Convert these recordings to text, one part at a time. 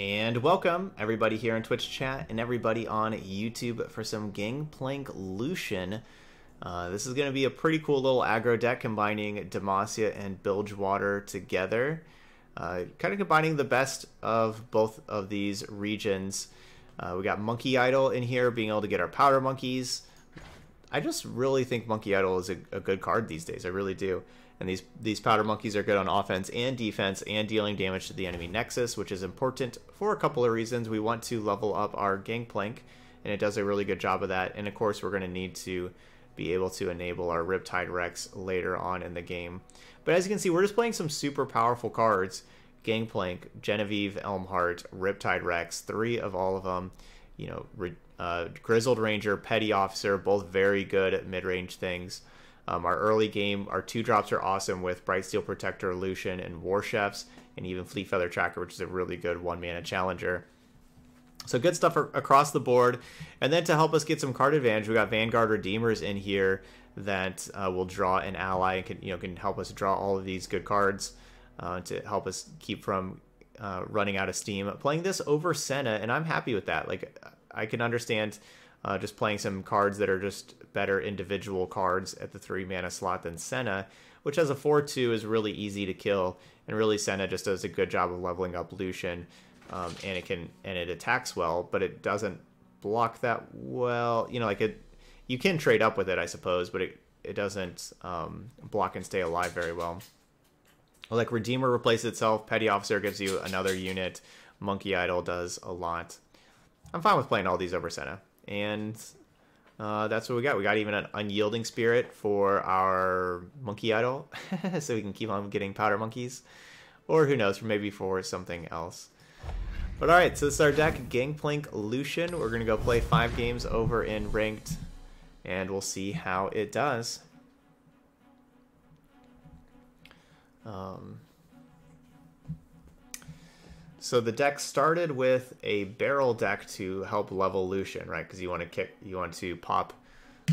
And welcome everybody here in Twitch chat and everybody on YouTube for some Gangplank Lucian. Uh, this is going to be a pretty cool little aggro deck combining Demacia and Bilgewater together. Uh, kind of combining the best of both of these regions. Uh, we got Monkey Idol in here, being able to get our Powder Monkeys. I just really think Monkey Idol is a, a good card these days. I really do. And these these powder monkeys are good on offense and defense and dealing damage to the enemy nexus, which is important for a couple of reasons. We want to level up our gangplank, and it does a really good job of that. And of course, we're going to need to be able to enable our Riptide Rex later on in the game. But as you can see, we're just playing some super powerful cards. Gangplank, Genevieve, Elmheart, Riptide Rex, three of all of them. You know, uh, Grizzled Ranger, Petty Officer, both very good at mid-range things. Um, our early game, our two drops are awesome with Brightsteel Protector, Lucian, and War Chefs, and even Fleetfeather Tracker, which is a really good one mana challenger. So good stuff across the board. And then to help us get some card advantage, we got Vanguard Redeemers in here that uh, will draw an ally and can you know can help us draw all of these good cards uh, to help us keep from uh, running out of steam. Playing this over Senna, and I'm happy with that. Like I can understand uh, just playing some cards that are just better individual cards at the three mana slot than Senna, which has a 4 2 is really easy to kill. And really, Senna just does a good job of leveling up Lucian. Um, and it can and it attacks well, but it doesn't block that well. You know, like it, you can trade up with it, I suppose, but it it doesn't um, block and stay alive very well. Like Redeemer replaces itself, Petty Officer gives you another unit, Monkey Idol does a lot. I'm fine with playing all these over Senna. And uh, that's what we got. We got even an unyielding spirit for our monkey idol, so we can keep on getting powder monkeys, or who knows, for maybe for something else. But all right, so this is our deck, Gangplank Lucian. We're gonna go play five games over in ranked, and we'll see how it does. Um, so the deck started with a barrel deck to help level Lucian, right? Because you want to kick, you want to pop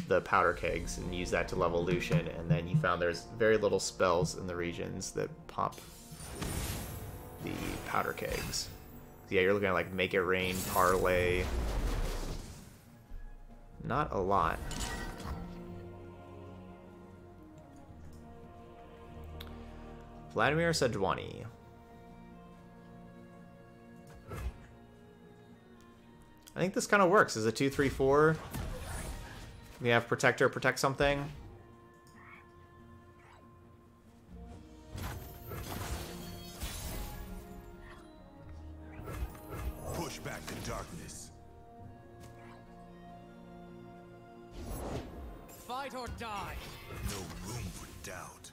the powder kegs and use that to level Lucian, and then you found there's very little spells in the regions that pop the powder kegs. So yeah, you're looking at like Make It Rain, Parlay. Not a lot. Vladimir Sejuani. I think this kind of works. Is a 2 3 4. We have Protector protect something. Push back the darkness. Fight or die. No room for doubt.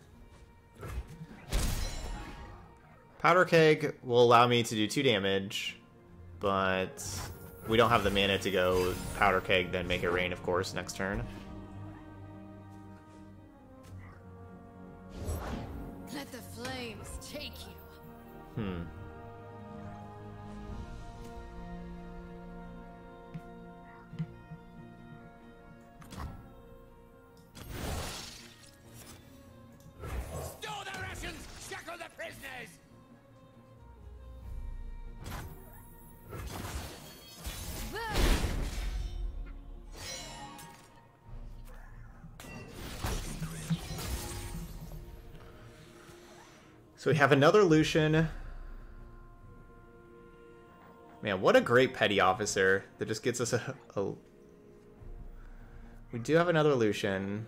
Powder Keg will allow me to do 2 damage, but we don't have the mana to go Powder Keg, then make it rain, of course, next turn. Let the flames take you. Hmm. So we have another Lucian. Man, what a great petty officer that just gets us a, a... We do have another Lucian.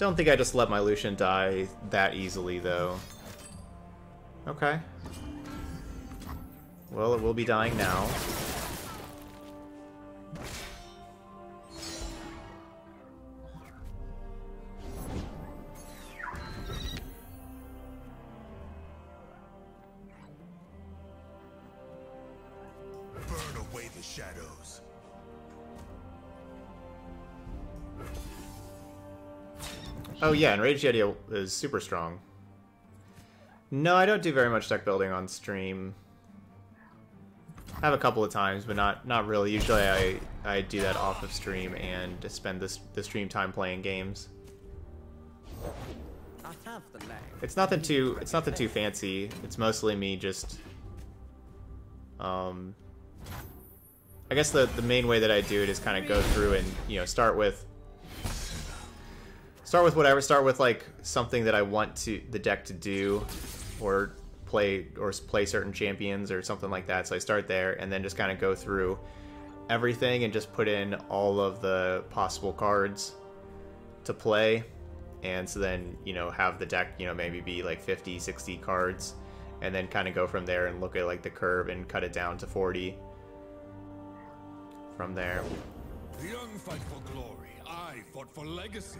Don't think I just let my Lucian die that easily, though. Okay. Well, it will be dying now. Burn away the shadows. Oh yeah, and Rage Yeti is super strong. No, I don't do very much deck building on stream. I have a couple of times, but not not really. Usually, I I do that off of stream and spend this the stream time playing games. It's nothing too it's nothing too fancy. It's mostly me just um I guess the the main way that I do it is kind of go through and, you know, start with start with whatever, start with like something that I want to the deck to do or play or play certain champions or something like that. So I start there and then just kind of go through everything and just put in all of the possible cards to play and so then you know have the deck you know maybe be like 50 60 cards and then kind of go from there and look at like the curve and cut it down to 40 from there The young fight for glory. I fought for legacy.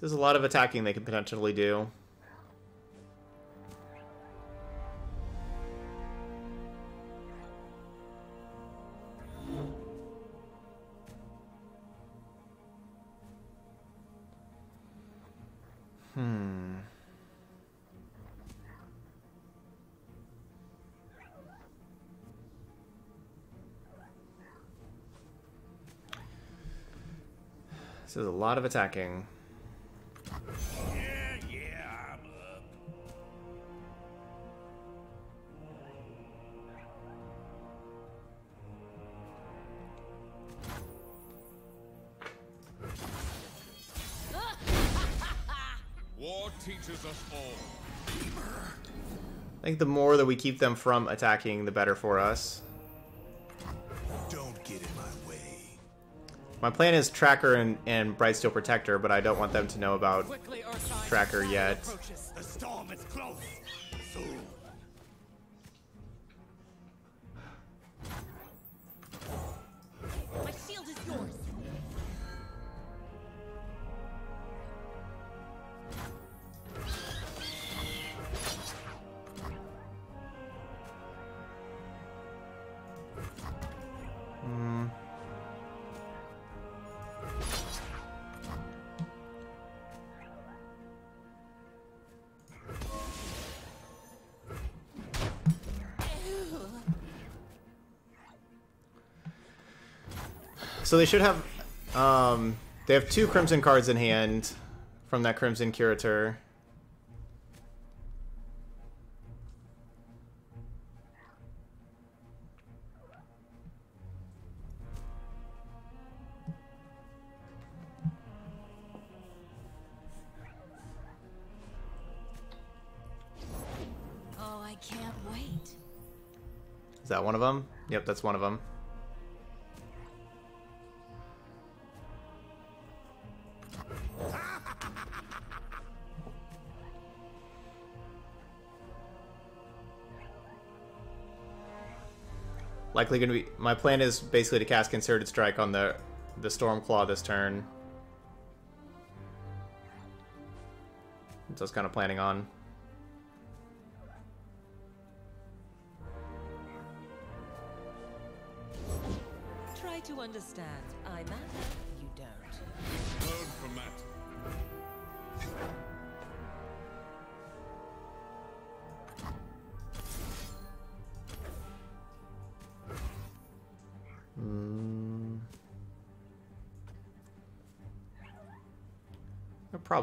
So there's a lot of attacking they can potentially do Hmm. There's a lot of attacking. Think the more that we keep them from attacking, the better for us. Don't get in my way. My plan is Tracker and, and Brightsteel Protector, but I don't want them to know about Quickly, Tracker yet. The storm is close. So they should have, um, they have two Crimson cards in hand from that Crimson Curator. Oh, I can't wait. Is that one of them? Yep, that's one of them. Likely going to be. My plan is basically to cast Concerted Strike on the the Stormclaw this turn. That's what I was kind of planning on.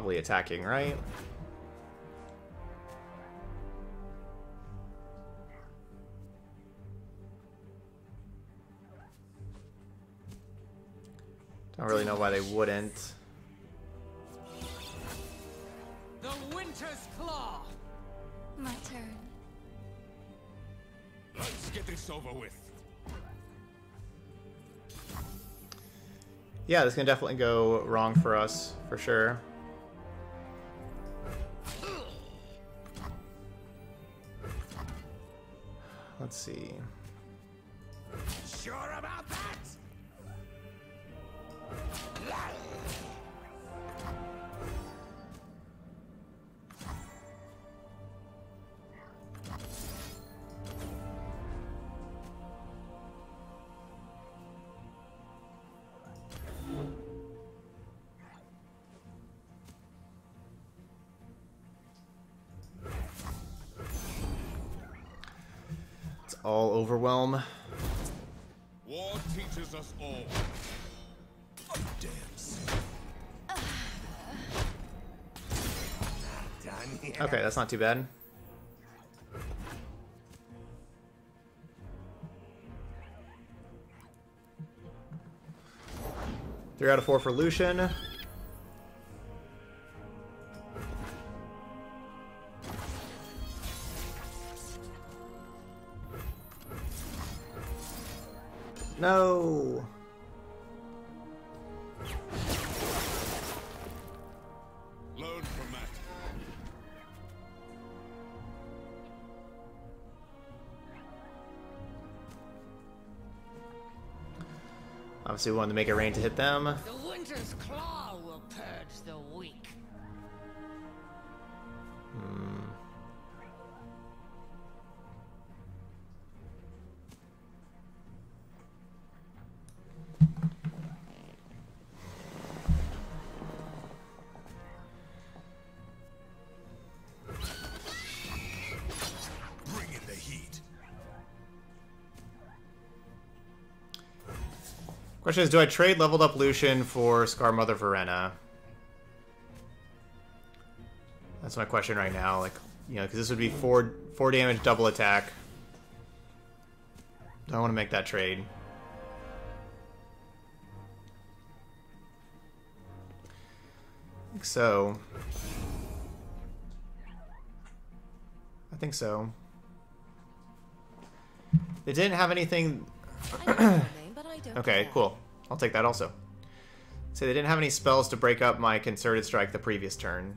Probably attacking, right? Don't really know why they wouldn't. The Winter's Claw. My turn. Let's get this over with. Yeah, this can definitely go wrong for us, for sure. Let's see. Sure about that? Overwhelm. War teaches us all. Dance. Okay, that's not too bad. Three out of four for Lucian. We wanted to make it rain to hit them. Question is, do I trade leveled up Lucian for Scarmother Vrynna? That's my question right now. Like, you know, because this would be four four damage double attack. Do I want to make that trade? I think so. I think so. They didn't have anything Okay, cool. I'll take that also. So they didn't have any spells to break up my concerted strike the previous turn.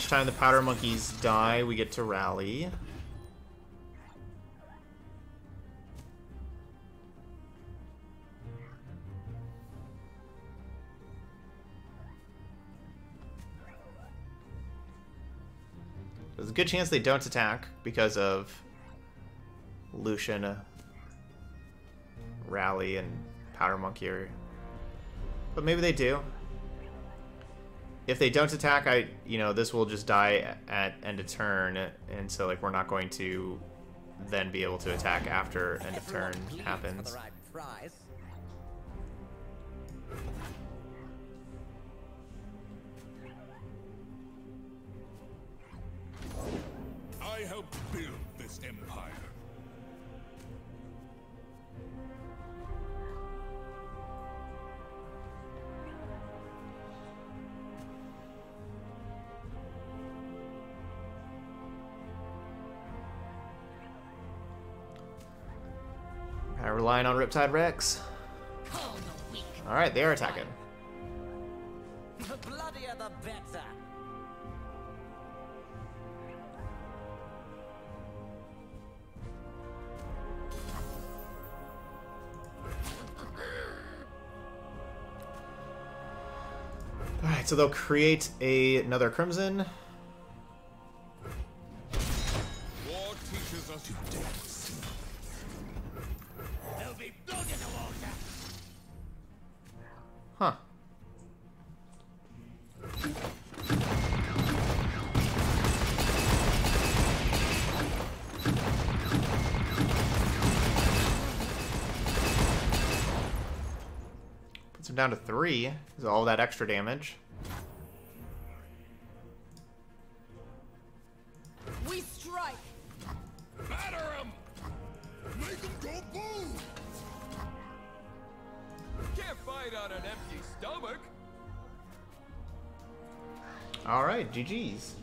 Each time the powder monkeys die, we get to rally. There's a good chance they don't attack because of Lucian, uh, Rally, and Powder Monkey. But maybe they do. If they don't attack, I you know this will just die at end of turn, and so like we're not going to then be able to attack after end of turn happens. I helped build this empire. Relying on Riptide Rex. Call the weak. All right, they are attacking. The bloodier the better. All right, so they'll create a another Crimson. Puts him down to three. Is all that extra damage. We strike! Batter 'em! Make 'em go boom! Can't fight on an empty stomach. All right, GG's.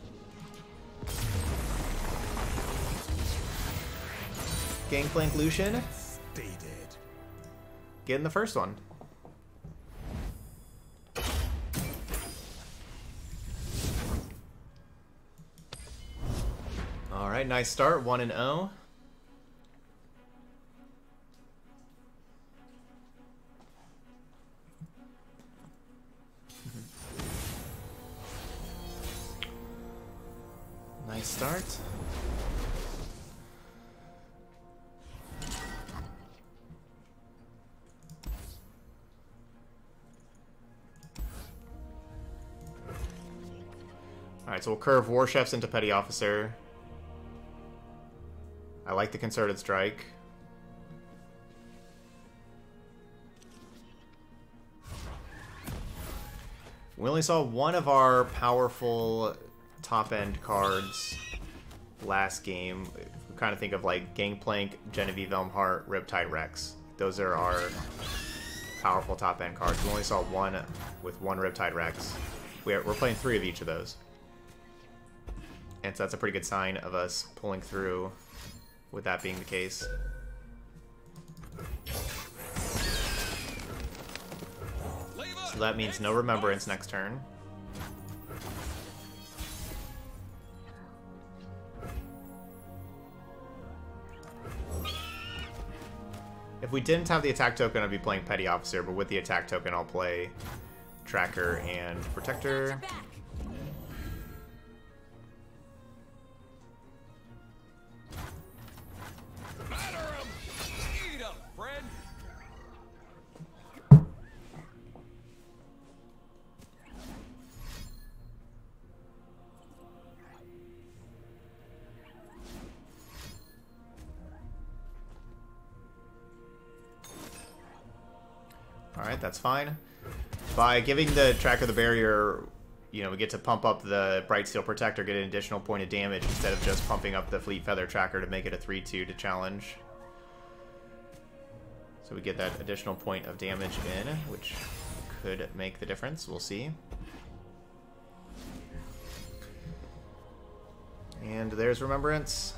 Gangplank Lucian, Stay dead. getting the first one. right, nice start, 1 and 0. nice start. Alright, so we'll curve War Chefs into Petty Officer. Like the Concerted Strike. We only saw one of our powerful top-end cards last game. We kind of think of like Gangplank, Genevieve Elmheart, Riptide Rex. Those are our powerful top-end cards. We only saw one with one Riptide Rex. We're, we're playing three of each of those. And so that's a pretty good sign of us pulling through with that being the case. So that means no remembrance next turn. If we didn't have the attack token, I'd be playing Petty Officer, but with the attack token, I'll play Tracker and Protector. That's fine. By giving the tracker the barrier, you know, we get to pump up the Brightsteel Protector, get an additional point of damage instead of just pumping up the Fleetfeather tracker to make it a 3-2 to challenge. So we get that additional point of damage in, which could make the difference. We'll see. And there's Remembrance.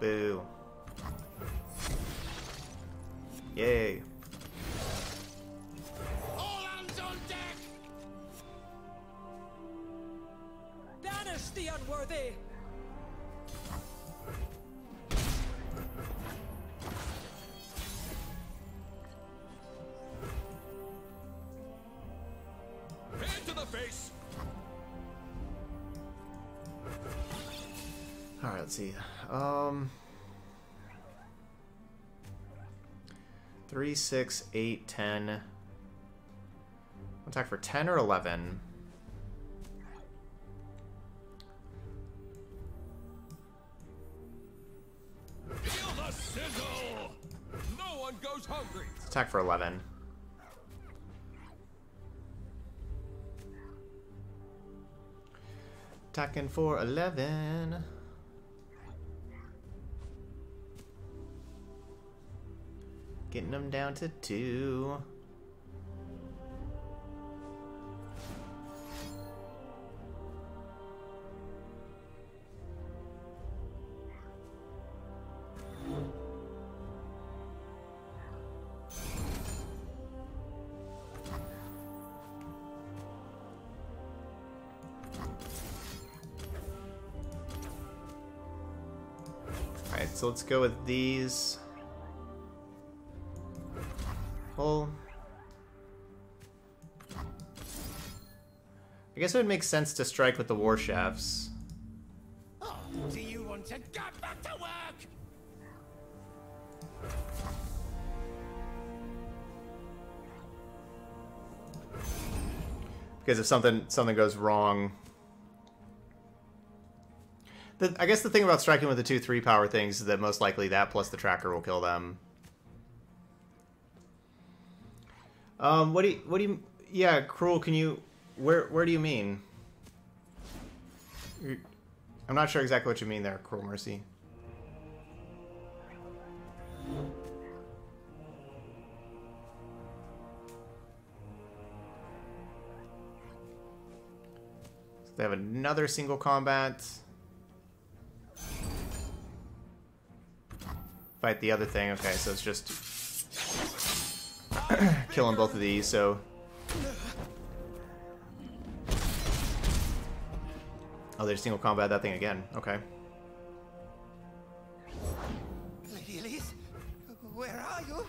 Boo. Yay. All right, let's see. Um, three, six, eight, ten. Attack for ten or eleven. Feel the sizzle! No one goes hungry! Attack for eleven. Attacking for eleven. Getting them down to two. So let's go with these. Guess it would make sense to strike with the War Chefs. Oh, do you want to get back to work? because if something something goes wrong the, i guess the thing about striking with the two three power things is that most likely that plus the tracker will kill them um what do you what do you yeah cruel can you where where do you mean i'm not sure exactly what you mean there cruel mercy So they have another single combat. Fight the other thing. Okay, so it's just killing both of these. So oh, there's single combat that thing again. Okay. Lady Elise, where are you?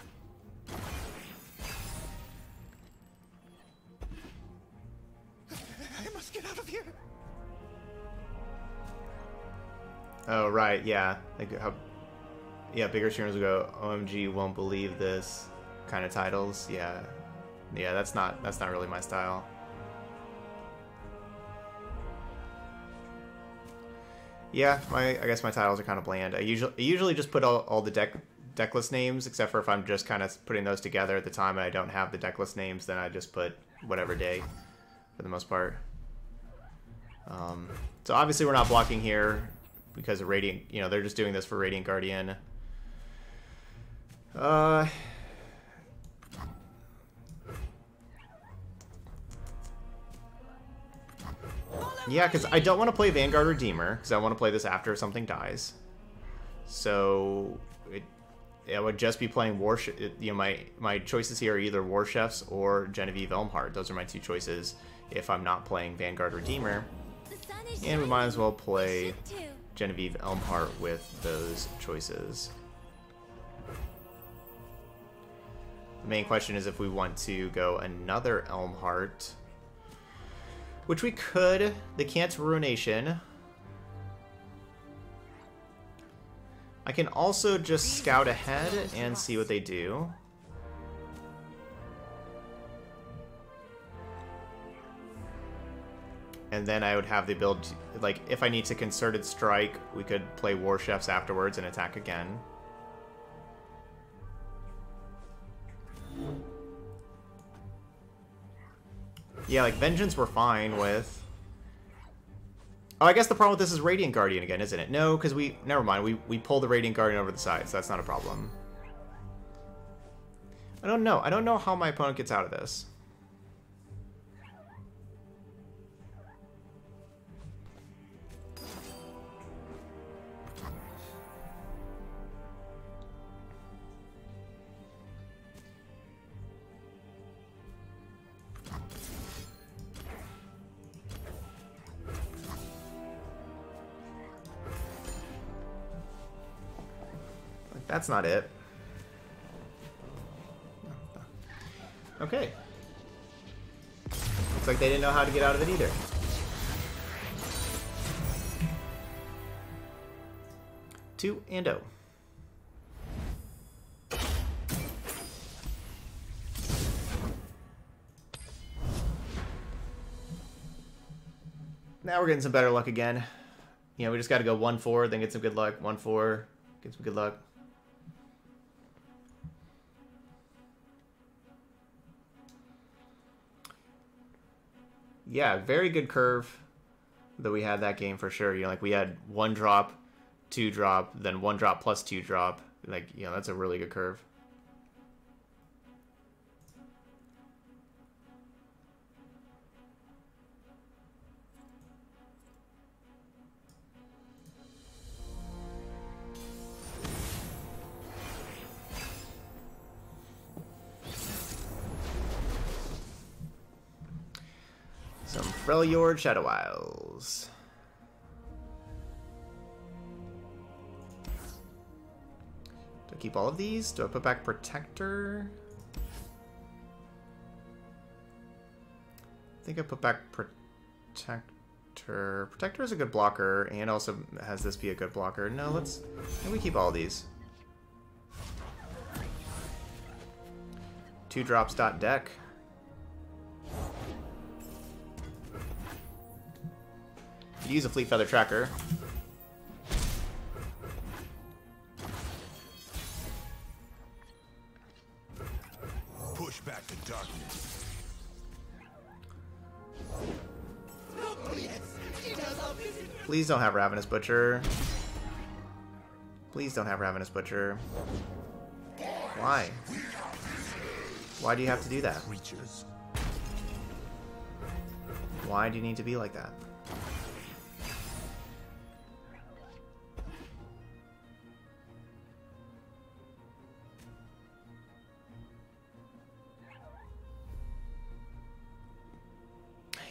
I must get out of here. Oh right, yeah. Like how yeah, bigger streamers will go, OMG won't believe this kind of titles. Yeah. Yeah, that's not that's not really my style. Yeah, my I guess my titles are kind of bland. I usually I usually just put all, all the deck decklist names, except for if I'm just kind of putting those together at the time and I don't have the decklist names, then I just put whatever day for the most part. Um, so obviously we're not blocking here because of Radiant, you know, they're just doing this for Radiant Guardian. Uh, yeah, because I don't want to play Vanguard Redeemer, because I want to play this after something dies. So, it, I would just be playing War. You know, my my choices here are either War Chefs or Genevieve Elmheart. Those are my two choices if I'm not playing Vanguard Redeemer. And we might as well play Genevieve Elmheart with those choices. The main question is if we want to go another Elmheart, which we could. They can't Ruination. I can also just scout ahead and see what they do. And then I would have the ability, to, like, if I need to Concerted Strike, we could play War Chefs afterwards and attack again. Yeah, like, Vengeance we're fine with. Oh, I guess the problem with this is Radiant Guardian again, isn't it? No, because we... Never mind. We, we pull the Radiant Guardian over the side, so that's not a problem. I don't know. I don't know how my opponent gets out of this. That's not it. Okay. Looks like they didn't know how to get out of it either. Two and oh. Now we're getting some better luck again. You know, we just got to go 1-4, then get some good luck. 1-4, get some good luck. Yeah, very good curve that we had that game for sure. You know, like we had one drop, two drop, then one drop plus two drop. Like, you know, that's a really good curve. Freljord Shadow Isles. Do I keep all of these? Do I put back Protector? I think I put back Protector. Protector is a good blocker, and also has this be a good blocker. No, let's... Can we keep all these? Two drops dot deck. Use a Fleetfeather Tracker. Push back the darkness. Please don't have Ravenous Butcher. Please don't have Ravenous Butcher. Why? Why do you have to do that? Why do you need to be like that?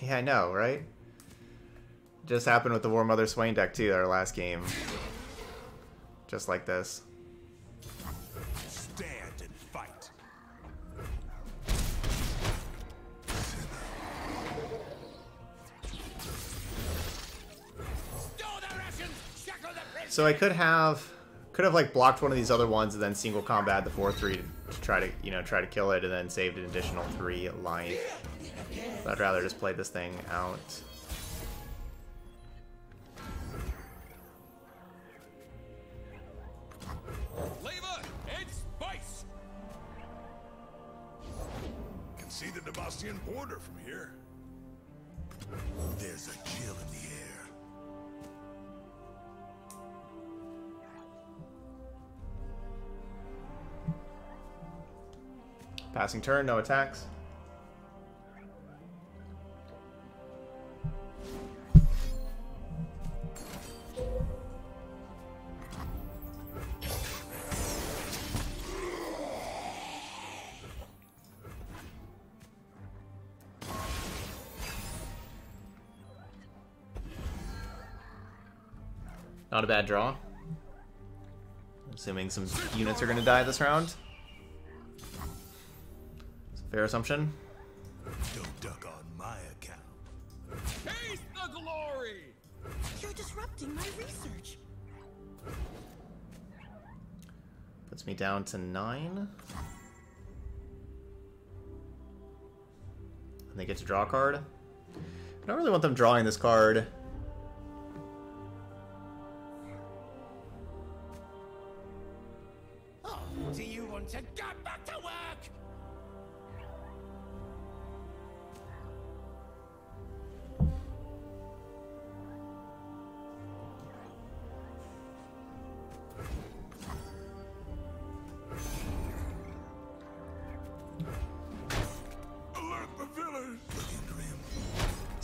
Yeah, I know, right? Just happened with the War Mother Swain deck too, our last game. Just like this. Stand and fight. Store the rations! Shackle the So I could have could have like blocked one of these other ones and then single combat the 4-3 to try to, you know, try to kill it and then saved an additional 3 life. But I'd rather just play this thing out. Flavor and spice. Can see the Demacian border from here. There's a chill in the air. Passing turn, no attacks. Bad draw. Assuming some units are going to die this round. Fair assumption. Don't duck on my account. Taste the glory. You're disrupting my research. Puts me down to nine. And they get to draw a card. I don't really want them drawing this card.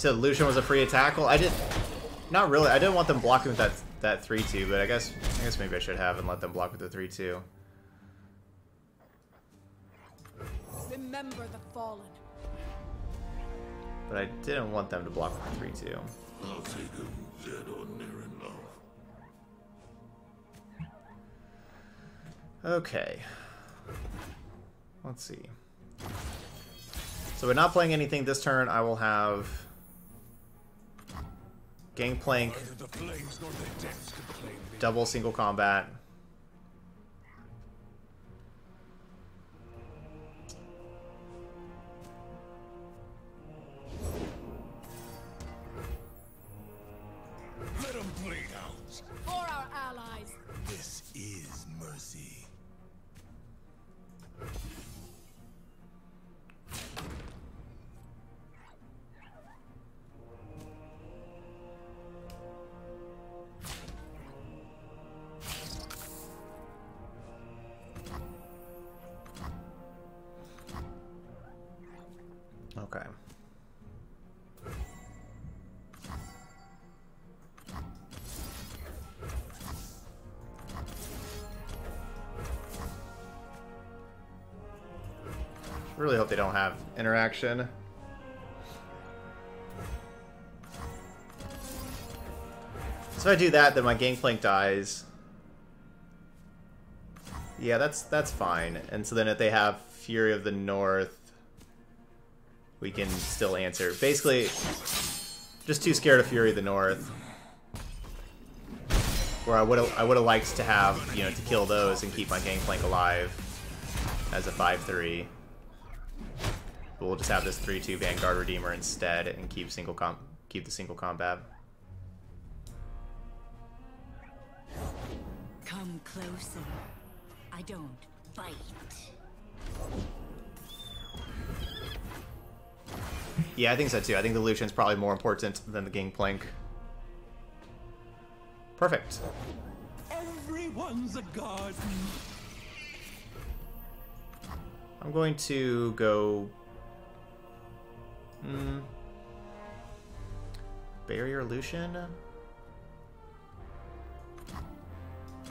So Lucian was a free attack. I did not really. I didn't want them blocking with that that three two, but I guess I guess maybe I should have and let them block with the three two. Remember the fallen. But I didn't want them to block with the three two. I'll take him dead or near enough. Okay. Let's see. So we're not playing anything this turn. I will have me. double single combat. Interaction. So if I do that, then my Gangplank dies. Yeah, that's that's fine. And so then if they have Fury of the North, we can still answer. Basically, just too scared of Fury of the North. Where I would I would have liked to have you know to kill those and keep my Gangplank alive as a five three. But we'll just have this three two Vanguard Redeemer instead and keep single com keep the single combat. Come closer. I don't bite. Yeah, I think so too. I think the Lucian's probably more important than the Gangplank. Perfect. Everyone's a garden. I'm going to go. Hmm. Barrier Lucian.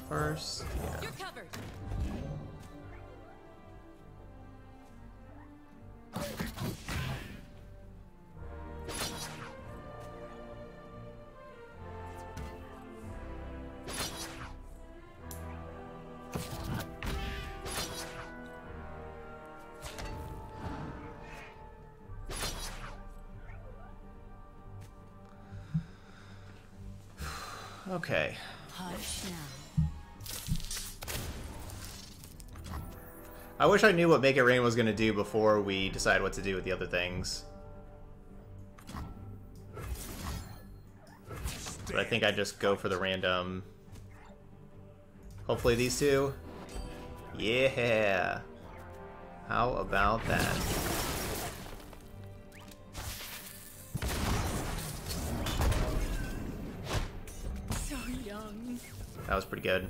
First, yeah. I wish I knew what Make It Rain was going to do before we decide what to do with the other things. But I think I'd just go for the random... Hopefully these two. Yeah! How about that? So young. That was pretty good.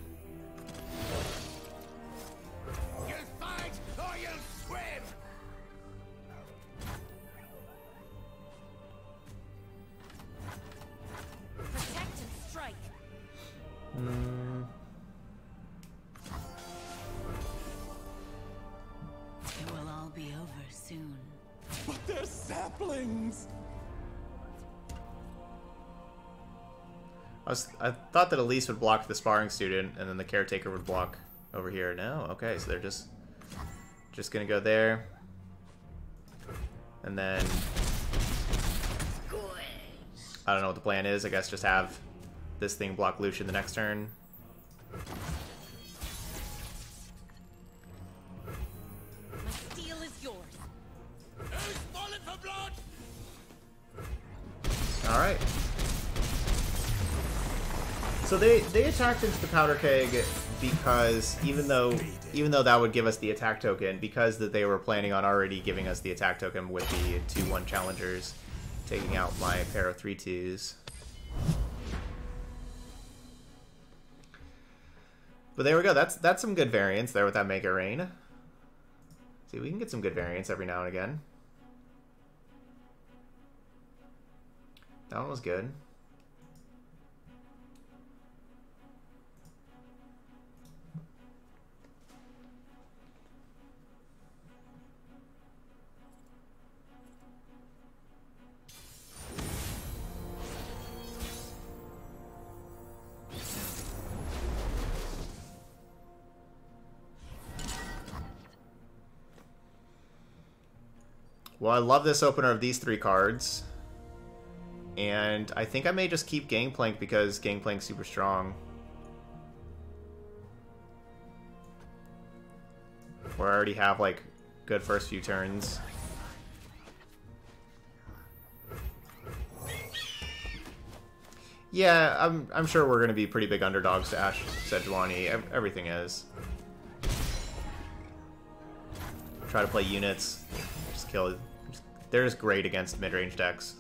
Thought that Elise would block the sparring student and then the caretaker would block over here. No, okay, so they're just just gonna go there. And then I don't know what the plan is. I guess just have this thing block Lucian the next turn. Attacked into the powder keg because even though even though that would give us the attack token, because that they were planning on already giving us the attack token with the two one challengers, taking out my pair of three twos. But there we go. That's that's some good variance there with that Make It Rain. See, we can get some good variance every now and again. That one was good. Well, I love this opener of these three cards. And I think I may just keep Gangplank because Gangplank's super strong. Where I already have, like, good first few turns. Yeah, I'm, I'm sure we're going to be pretty big underdogs to Ashe Sejuani. Ev- Everything is. Try to play units. Just kill. They're just great against mid-range decks.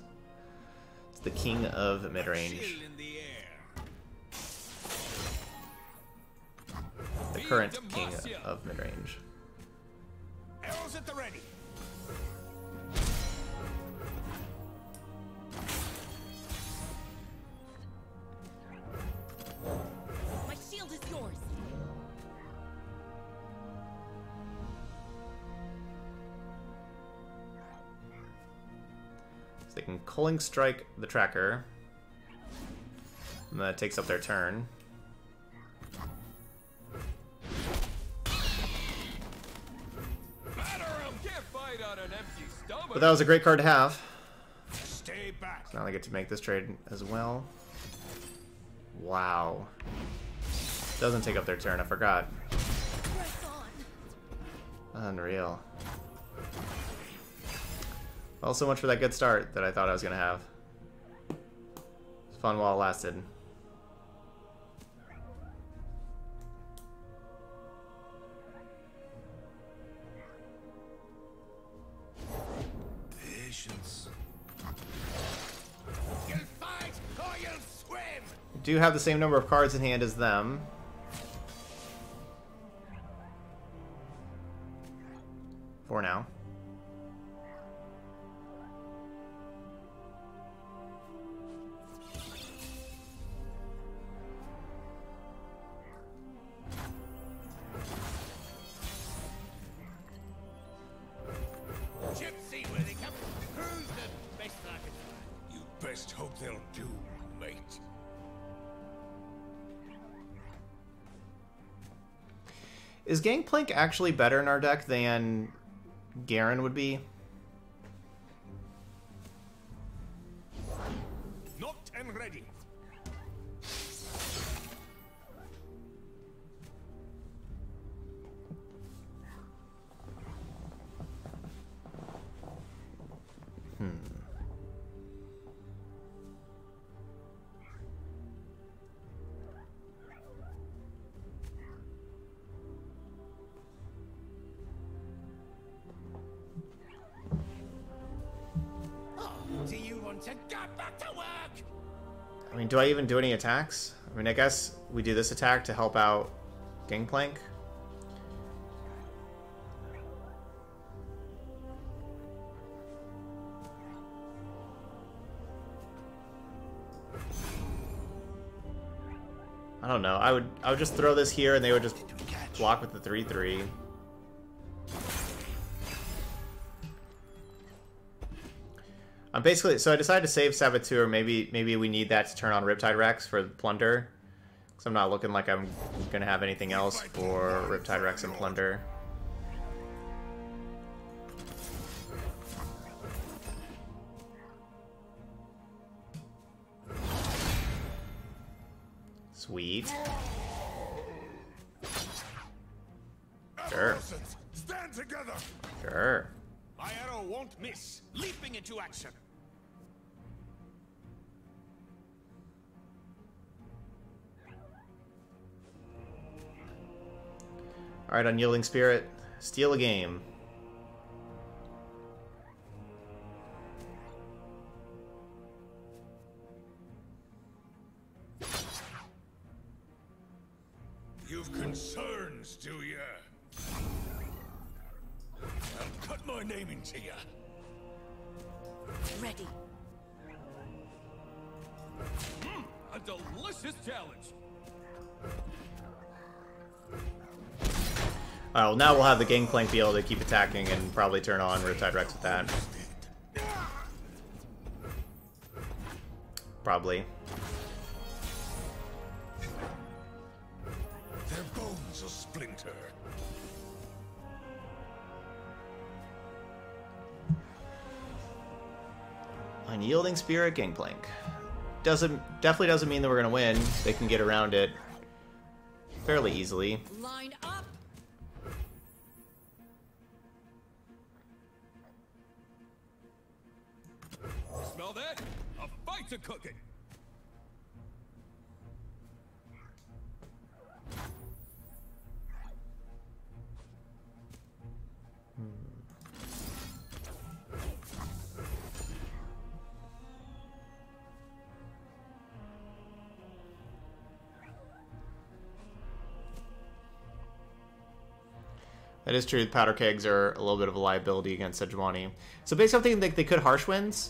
It's the king of mid-range. The. The current king of mid-range. Arrows at the ready. Culling Strike the tracker. And that takes up their turn. Batter 'em! Can't fight on an empty stomach. But that was a great card to have. Stay back. Now they get to make this trade as well. Wow. Doesn't take up their turn, I forgot. Unreal. Well, so much for that good start that I thought I was going to have. It's fun while it lasted. Patience. You'll fight or you'll swim. Do have the same number of cards in hand as them. Actually better in our deck than Garen would be? To get back to work? I mean, do I even do any attacks? I mean, I guess we do this attack to help out Gangplank. I don't know. I would I would just throw this here and they would just block with the 3-3. Basically so I decided to save Saboteur. Maybe maybe we need that to turn on Riptide Rex for Plunder. Cause I'm not looking like I'm gonna have anything else for Riptide Rex and Plunder. Sweet. Sure. Stand together. Sure. My arrow won't miss. Leaping into action. Alright, Unyielding Spirit. Steal a game. You've concerns, do ya? I'll cut my name into ya. Ready. Hmm, a delicious challenge. Well, now we'll have the Gangplank be able to keep attacking and probably turn on Riptide Rex with that. Probably. Their bones splinter. Unyielding Spirit, Gangplank. Doesn't definitely doesn't mean that we're gonna win. They can get around it fairly easily. That is true. the Powder kegs are a little bit of a liability against Sejuani. So basically, I'm thinking like they could harsh winds,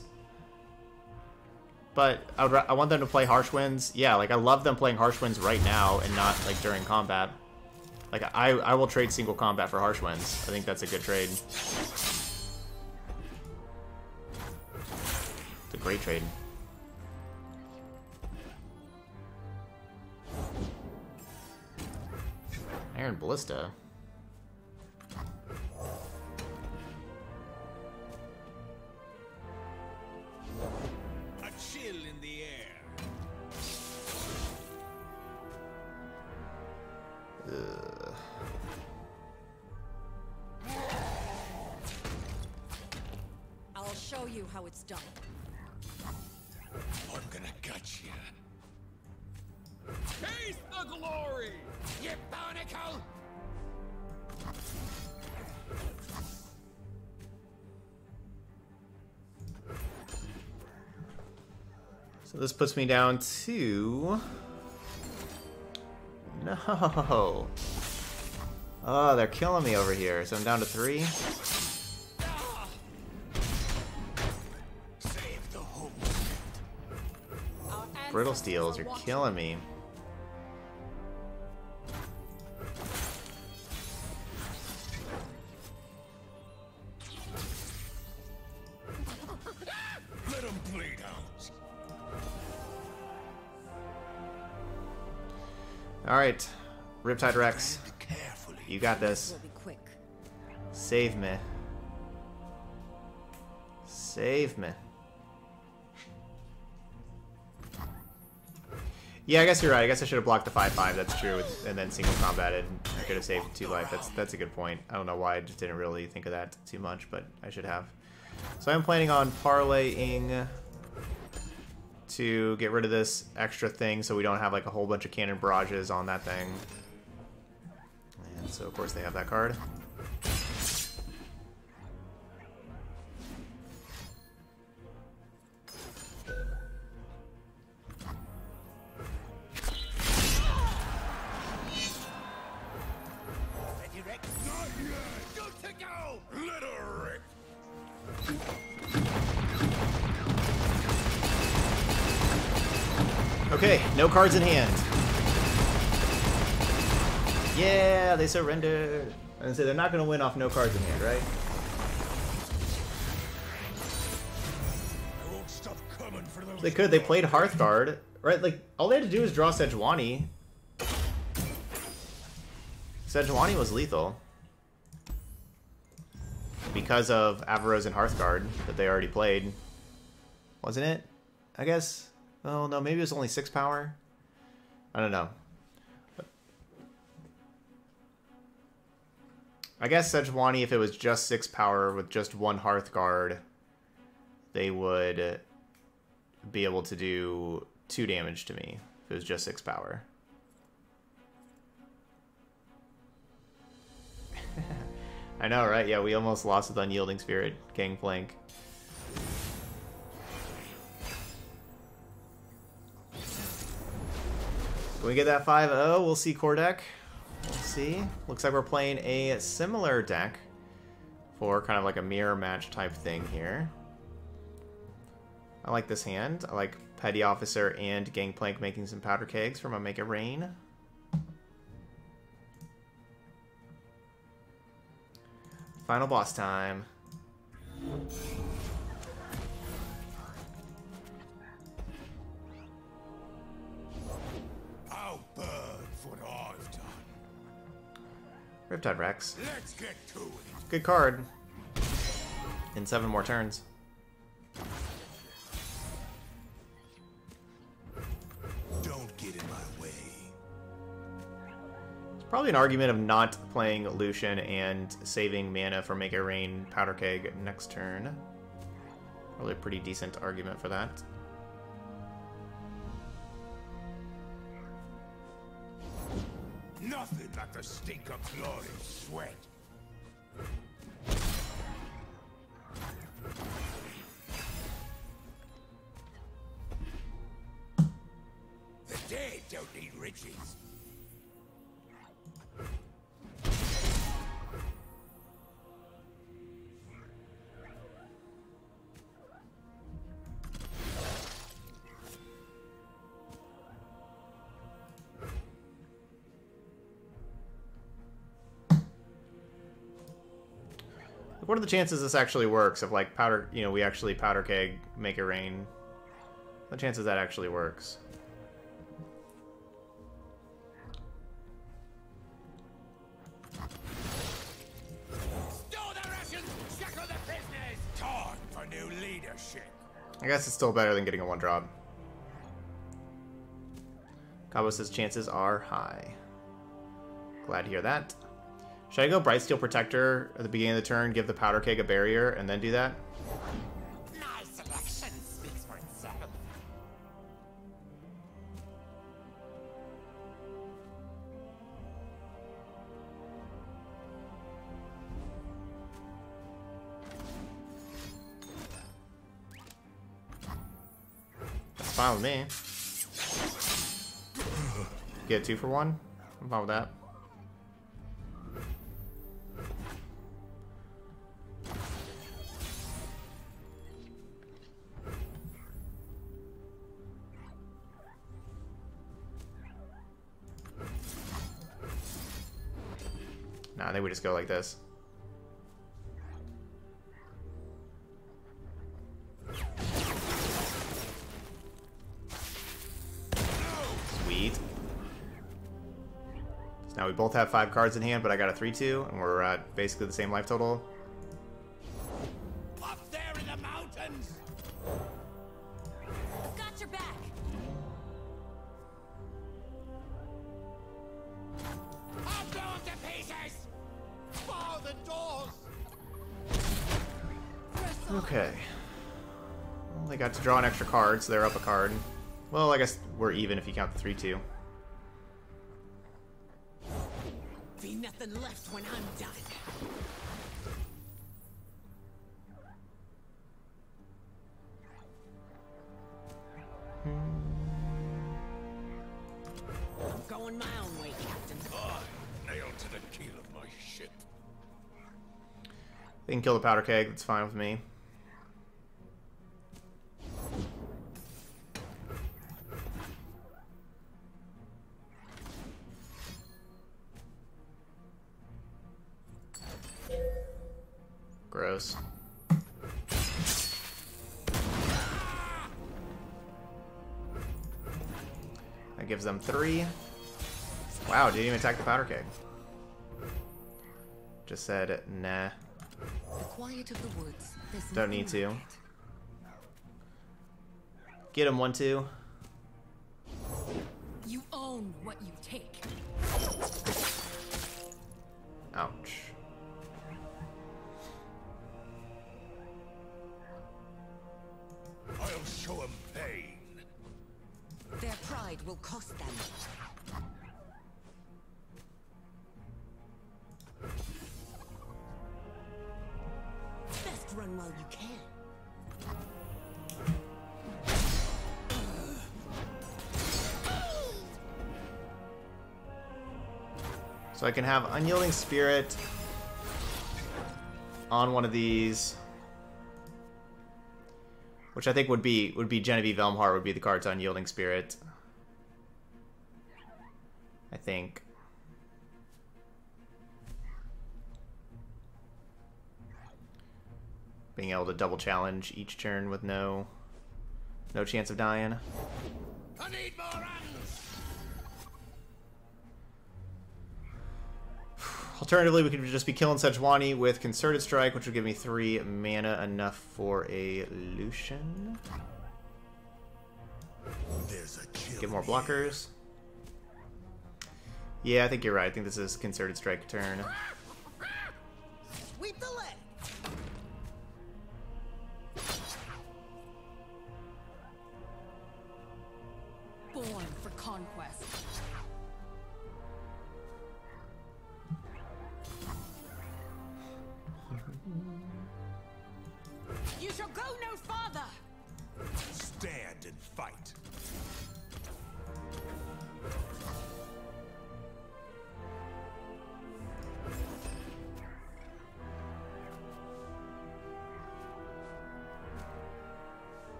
but I would I want them to play harsh winds. Yeah, like I love them playing harsh winds right now and not like during combat. Like I I will trade single combat for harsh winds. I think that's a good trade. It's a great trade. Iron Ballista. I'll show you how it's done. I'm gonna gut you. Taste the glory! You barnacle! So this puts me down to... No! Oh, they're killing me over here. So I'm down to three. Brittle steels, are killing me. Alright. Riptide Rex. You got this. Will be quick. Save me. Save me. Yeah, I guess you're right. I guess I should have blocked the 5-5. That's true. And then single combated. I could have saved two life. That's that's a good point. I don't know why I just didn't really think of that too much, but I should have. So I'm planning on parlaying to get rid of this extra thing so we don't have like a whole bunch of cannon barrages on that thing. And so of course they have that card. Cards in hand. Yeah, they surrendered. And so they're not going to win off no cards in hand, right? They could. They played Hearthguard, right? Like all they had to do was draw Sejuani. Sejuani was lethal because of Avarosan Hearthguard that they already played, wasn't it? I guess. Oh no, maybe it was only six power. I don't know. I guess Sejuani, if it was just six power with just one Hearthguard, they would be able to do two damage to me if it was just six power. I know, right? Yeah, we almost lost with Unyielding Spirit, Gangplank. Can we get that 5-0? We'll see core deck. We'll see. Looks like we're playing a similar deck for kind of like a mirror match type thing here. I like this hand. I like Petty Officer and Gangplank making some powder kegs from a Make It Rain. Final boss time. Burn for what I've done. Riptide Rex. Let's get to it. Good card. In seven more turns. Don't get in my way. It's probably an argument of not playing Lucian and saving mana for Make It Rain Powder Keg next turn. Probably a pretty decent argument for that. Nothing like the stink of blood and sweat. The dead don't need riches. What are the chances this actually works? If like powder, you know, we actually powder keg, make it rain. The chances that actually works. Store the rations, shackle the prisoners. Time for new leadership. I guess it's still better than getting a one drop. Cabo says chances are high. Glad to hear that. Should I go Brightsteel Protector at the beginning of the turn, give the Powder Keg a barrier, and then do that? My selection speaks for itself. That's fine with me. Get two for one? I'm fine with that. Just go like this. Sweet. So now we both have five cards in hand, but I got a 3-2, and we're at basically the same life total. Draw an extra card, so they're up a card. Well, I guess we're even if you count the 3-2. Be nothing left when I'm done. I'm going my own way, Captain. I nailed to the keel of my ship. They can kill the powder keg, that's fine with me. Three. Wow, didn't even attack the powder keg. Just said, nah, The quiet of the woods. Don't need to. like. Get him one, two. You own what you take. Ouch. Them. Best run while you can. So I can have Unyielding Spirit on one of these. Which I think would be would be Genevieve Elmheart would be the card to Unyielding Spirit. Think. Being able to double challenge each turn with no no chance of dying. I need more hands. Alternatively, we could just be killing Sejuani with Concerted Strike, which would give me three mana, enough for a Lucian. There's a chill. Get more blockers. Yeah, I think you're right. I think this is Concerted Strike turn. Sweep the leg. Born for conquest.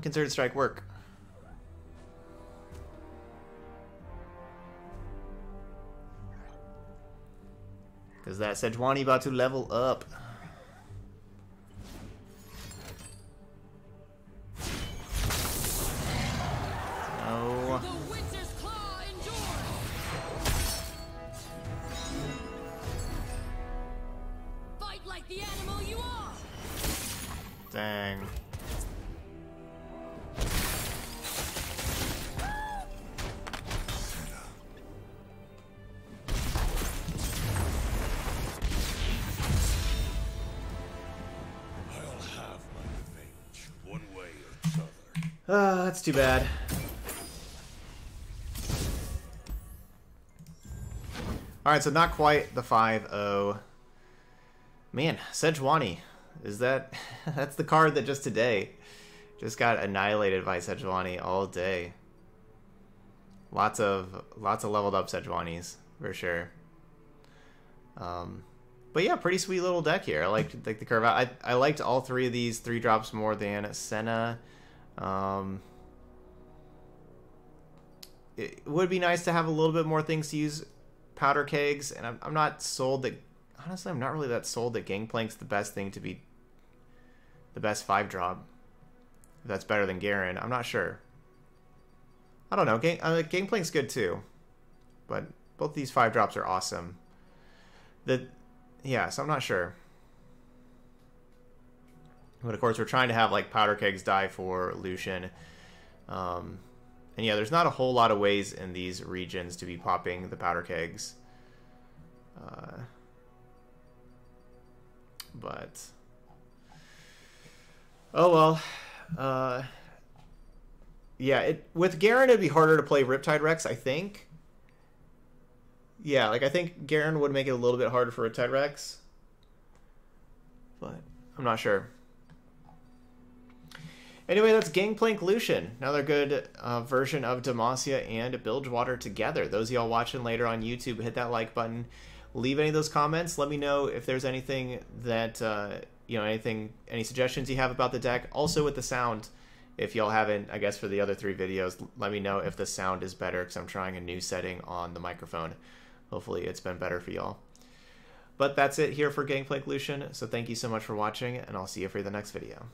On, Concerted Strike, work. Because that Sejuani about to level up. Too bad. Alright, so not quite the 5-0. Man, Sejuani. Is that... That's the card that just today just got annihilated by Sejuani all day. Lots of lots of leveled up Sejuanis, for sure. Um, but yeah, pretty sweet little deck here. I liked like the curve out. I, I liked all three of these three drops more than Senna. Um, it would be nice to have a little bit more things to use powder kegs, and I'm, I'm not sold that. Honestly, I'm not really that sold that Gangplank's the best thing to be the best five drop. That's better than Garen, I'm not sure. I don't know. Gang, uh, Gangplank's good too, but both these five drops are awesome. The yeah, so I'm not sure. But of course, we're trying to have like powder kegs die for Lucian. Um, and yeah, there's not a whole lot of ways in these regions to be popping the powder kegs. Uh, but oh well. Uh, yeah, it with Garen it'd be harder to play Riptide Rex, I think. Yeah, like I think Garen would make it a little bit harder for Riptide Rex. But I'm not sure. Anyway, that's Gangplank Lucian. Another good uh, version of Demacia and Bilgewater together. Those y'all watching later on YouTube, hit that like button. Leave any of those comments. Let me know if there's anything that, uh, you know, anything, any suggestions you have about the deck. Also with the sound, if y'all haven't, I guess for the other three videos, let me know if the sound is better because I'm trying a new setting on the microphone. Hopefully it's been better for y'all. But that's it here for Gangplank Lucian, so thank you so much for watching, and I'll see you for the next video.